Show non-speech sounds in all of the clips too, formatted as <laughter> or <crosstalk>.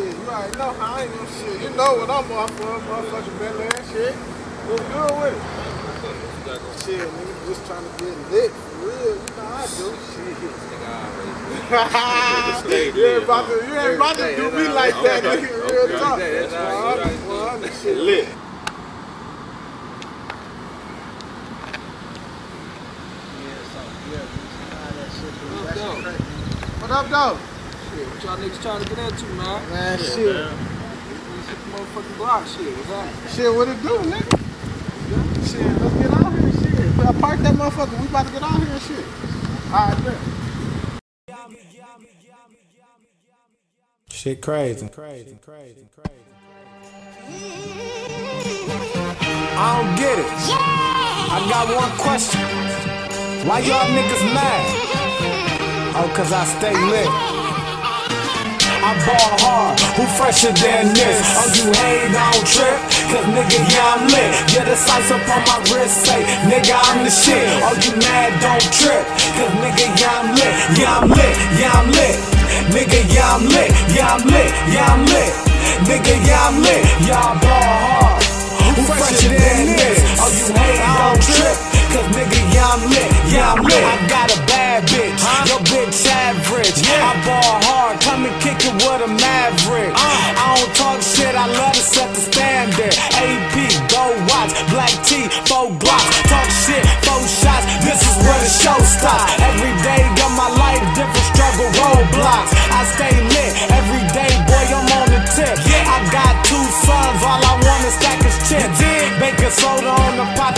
already know how I ain't no shit. You know what I'm off for, motherfucking Bentley and shit. What's good with it? Shit, nigga, just trying to get lit for real. You know how I do shit. <laughs> you ain't about to, you ain't about to do me like that, nigga. Real talk. That's why I'm, why I'm the shit lit. What up, though? Shit, what y'all niggas trying to get into, man? Man, shit. This motherfucking block shit. What's that? Shit, what it do, nigga? Shit, let's get out here, shit. I parked that motherfucker. We about to get out here, shit. All right, bet. Shit crazy, crazy, crazy, crazy. I don't get it. I got one question. Why y'all niggas mad? Oh, cause I stay lit. I ball hard, who fresher than this? Oh, you hate, I don't trip, cause nigga, yeah, I'm lit. Yeah, the sights up on my wrist say, nigga, I'm the shit. Oh, you mad, don't trip, cause nigga, yeah, I'm lit. Yeah, I'm lit, yeah, I'm lit. Nigga, yeah, I'm lit, yeah, I'm lit, yeah, I'm lit. Nigga, yeah, I'm lit. Y'all ball hard, black tee, four glocks. Talk shit, four shots, this is where the show stops. Every day of my life, different struggle roadblocks. I stay lit, every day, boy, I'm on the tip. Yeah, I got two sons, all I want is stack is chips. Baking soda on the pot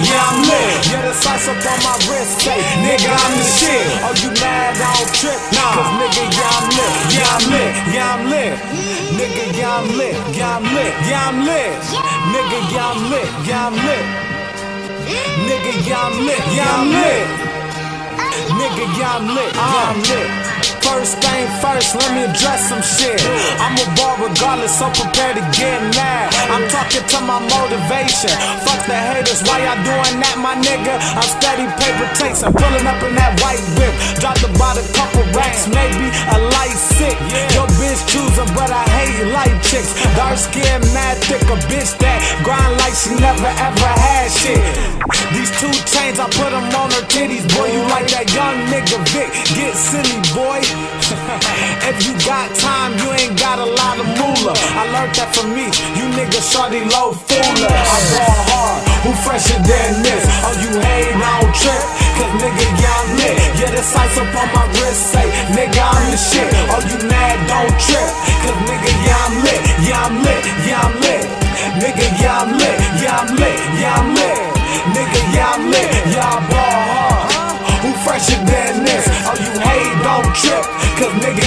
yeah, I'm lit. Yeah, the sights up on my wrist say, nigga, I'm the shit. Oh, you mad, I don't trip, cause nigga, yeah, I'm lit. Yeah, I'm lit, yeah, I'm lit. Nigga, yeah, I'm lit, yeah, I'm lit, yeah, I'm lit. Nigga, yeah, I'm lit, yeah, I'm lit. Nigga, yeah, I'm lit, yeah, I'm lit. Nigga, yeah, I'm lit, yeah, I'm lit. First thing first, let me address some shit. I'm a regardless, so prepared to get mad. I'm talking to my motivation. Fuck the haters, why y'all doing that, my nigga? I'm steady paper takes, I'm pulling up in that white whip. Dropped about a couple racks, maybe a light sick. Your bitch choosing, but I hate light chicks. Dark skin, mad thick, a bitch that grind like she never ever had shit. These two chains, I put them on her titties, boy. You like that young nigga Vic? Get silly, boy. <laughs> if you got I learned that from me. You niggas shorty low fooler. I ball hard, who fresher than this? Oh, you hate, I don't trip. Cause nigga, yeah, I'm lit. Yeah, the sights up on my wrist say, nigga, I'm the shit. Oh, you mad, don't trip. Cause nigga, yeah, I'm lit. Yeah, I'm lit. Yeah, I'm lit. Nigga, yeah, I'm lit. Yeah, I'm lit. Yeah, I'm lit. Nigga, yeah, I'm lit. Y'all ball hard. Who fresher than this? Oh, you hate, don't trip. Cause nigga,